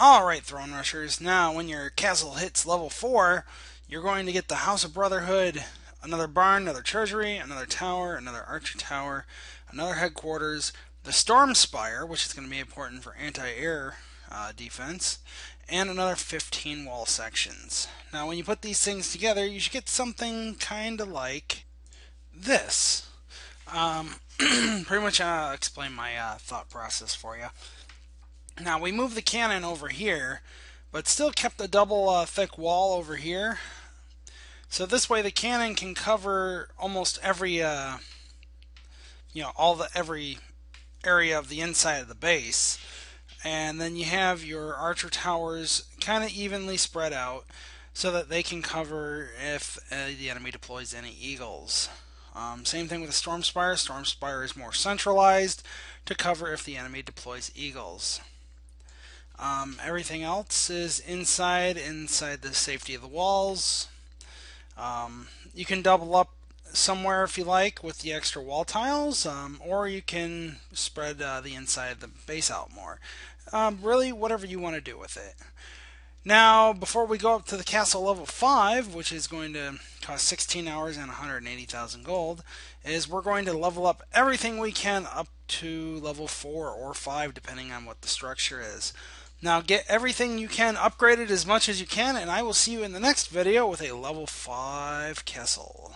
Alright, Throne Rushers, now when your castle hits level 4, you're going to get the House of Brotherhood, another barn, another treasury, another tower, another archer tower, another headquarters, the Storm Spire, which is going to be important for anti-air uh, defense, and another 15 wall sections. Now when you put these things together, you should get something kind of like this. Um, pretty much uh, explain my uh, thought process for you. Now we moved the cannon over here, but still kept the double uh, thick wall over here. So this way the cannon can cover almost every, uh, you know, all the every area of the inside of the base. And then you have your archer towers kind of evenly spread out so that they can cover if uh, the enemy deploys any eagles. Um, same thing with the Storm Spire. Storm Spire is more centralized to cover if the enemy deploys eagles. Um, everything else is inside, inside the safety of the walls. Um, you can double up somewhere if you like with the extra wall tiles, um, or you can spread uh, the inside of the base out more. Um, really, whatever you want to do with it. Now, before we go up to the castle level 5, which is going to cost 16 hours and 180,000 gold, is we're going to level up everything we can up to level 4 or 5, depending on what the structure is. Now get everything you can upgraded as much as you can, and I will see you in the next video with a level 5 castle.